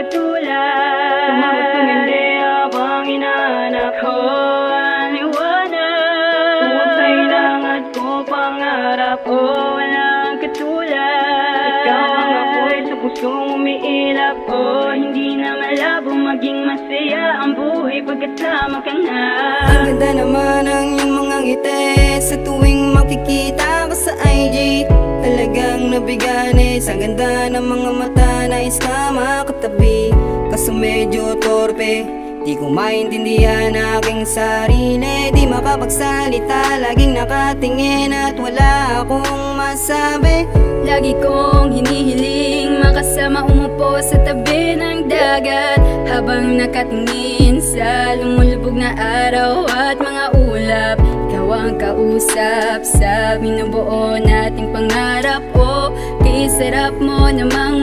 katulad. Tumangat ng hindi habang inaanap ko ang liwanag Tungkol sa inangat ko Ikaw ang apoy sa pusong umiilap. Ko Hindi na malabo. Maging masaya ang buhay pagkasama Ang ganda naman ang iyong mga ngiti. Sa tuwing makikita ko sa IG Talagang nabigane sa ganda ng mga mata Nais ka makatabi Kaso medyo torpe. Di ko maintindihan aking sarili Di makapagsalita. Laging nakatingin at wala akong masabi. Lagi kong hinihiling Makasama umupo sa tabi ng dagat. Habang nakatingin sa lumulubog na araw At mga ulap Ikaw ang kausap sa binubuo nating pangarap. O kay sarap mo namang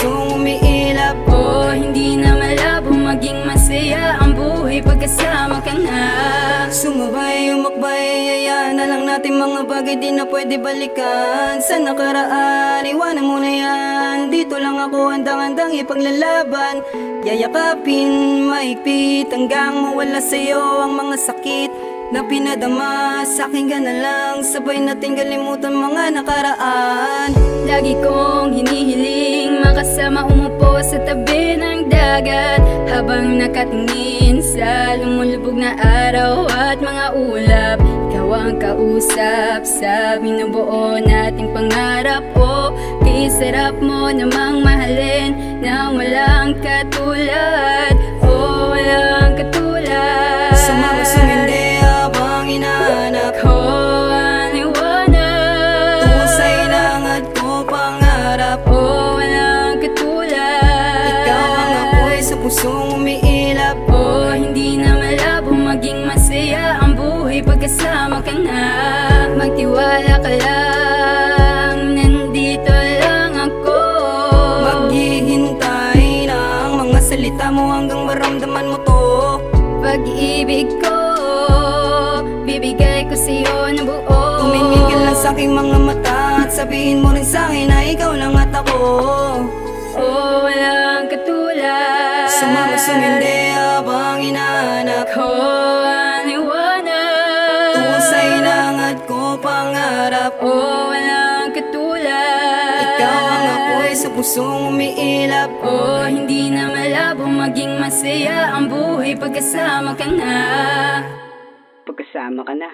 pusong umiilap O hindi na malabo maging masaya Ang buhay pagkasama ka na. Sumabay, umakbay, hayaan na lang natin mga bagay di na pwede balikan. Sa nakaraan, iwanan mo na yan. Dito lang ako handang-handang ipaglalaban. Yayakapin, maipit Hanggang mawala sa'yo ang mga sakit Na pinadama. Sa'kin ka na lang Sabay natin kalimutan mga nakaraan. Lagi kong hinihiling Makasama umupo sa tabi ng dagat Habang nakatingin sa lumulubog na araw At mga ulap. Ikaw ang kausap sa binubuo nating pangarap. O kay sarap mo namang mahalin Na walang katulad pusong umiilap O hindi na malabo maging masaya Ang buhay pagkasama ka na. Magtiwala ka lang Nandito lang ako. Maghihintay na ang mga salita mo hanggang maramdaman mo to. Pag-ibig ko Bibigay ko sa'yo ng buo. Tumingin ka lang sa aking mga mata At sabihin mo rin sa sumindi habang inahanap Ko ang liwanag lang at ko pangarap O walang katulad Ikaw ang apoy sa pusong umiilap O hindi na malabo maging masaya Ang buhay pagkasama ka na Pagkasama ka na